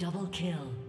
Double kill.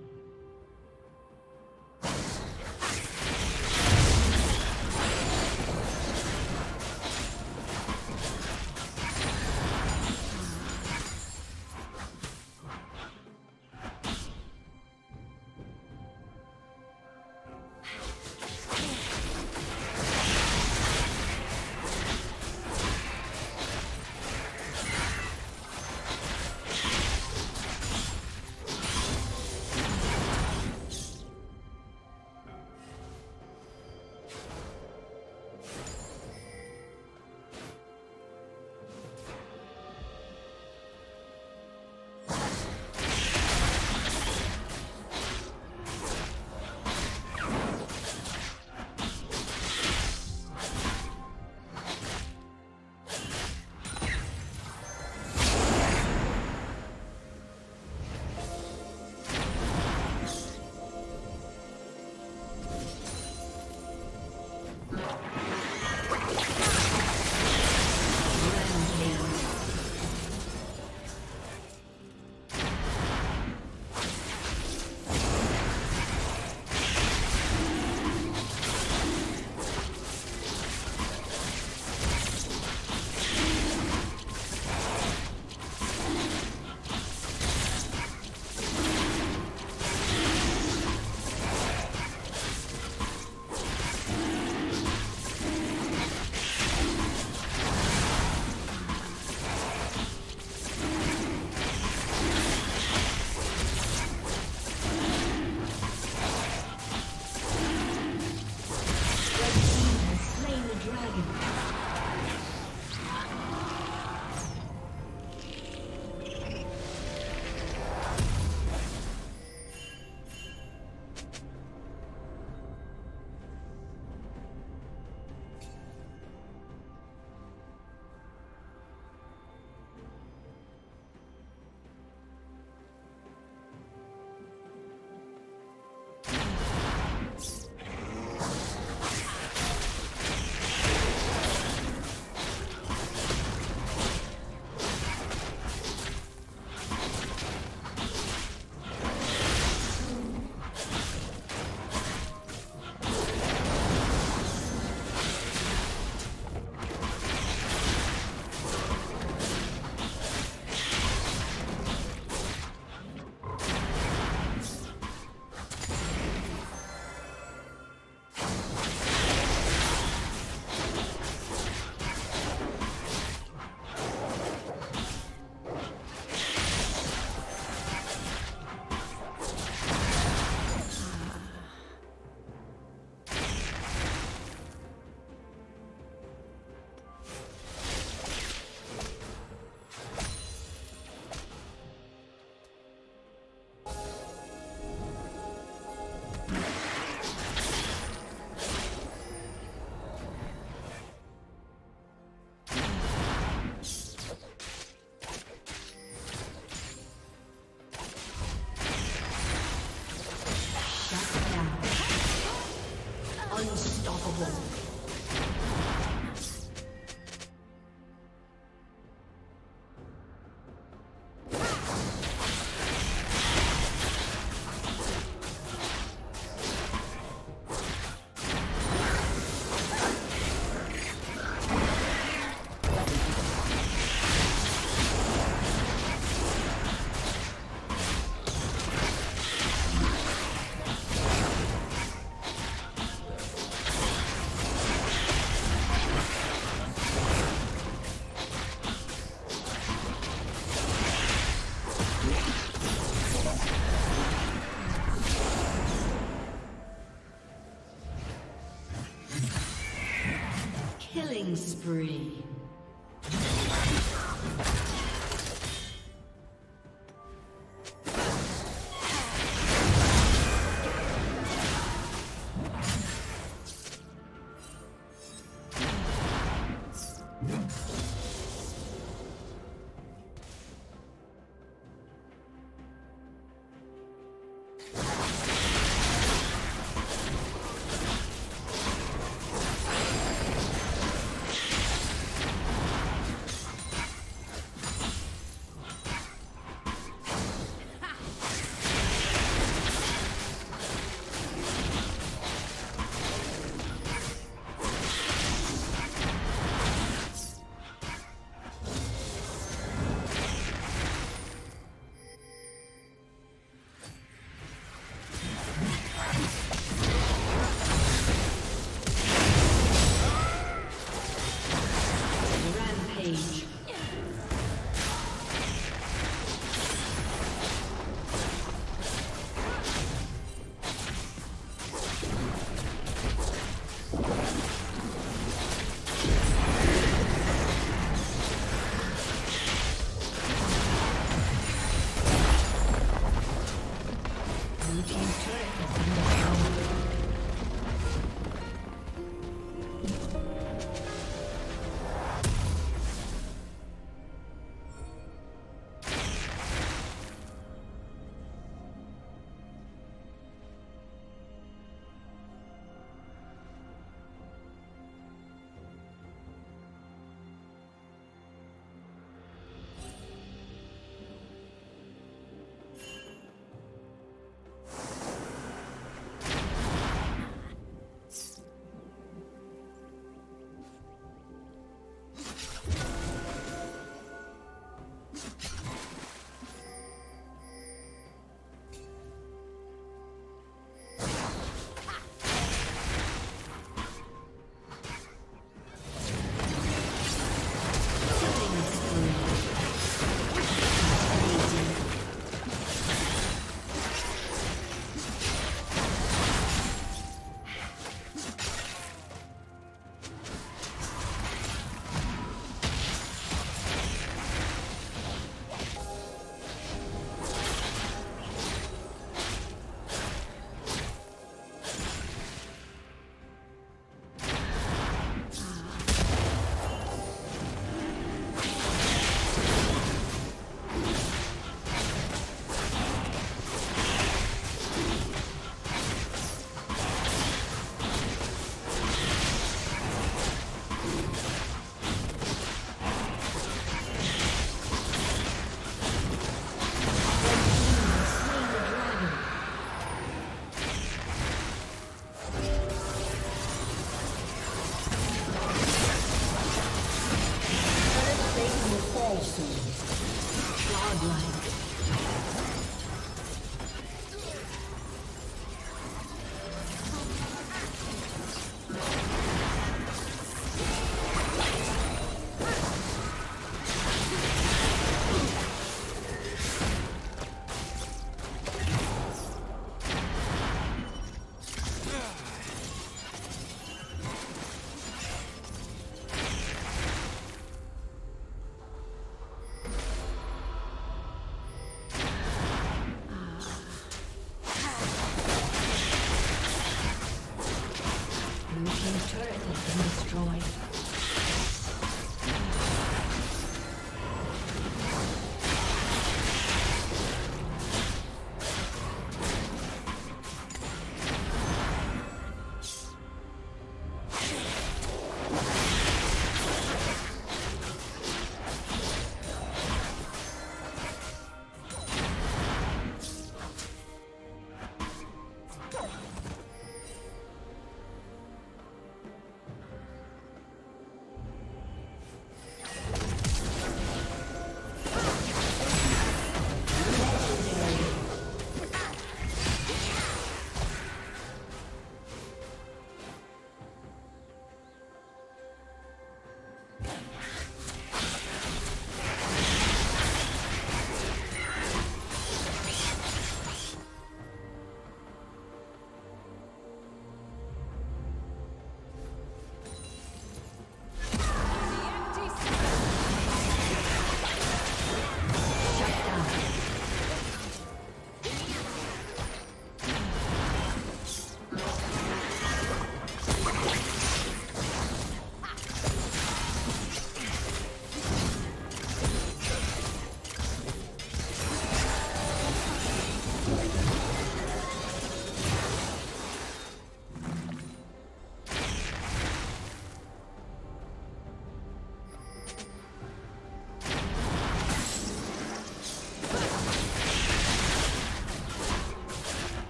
Spree.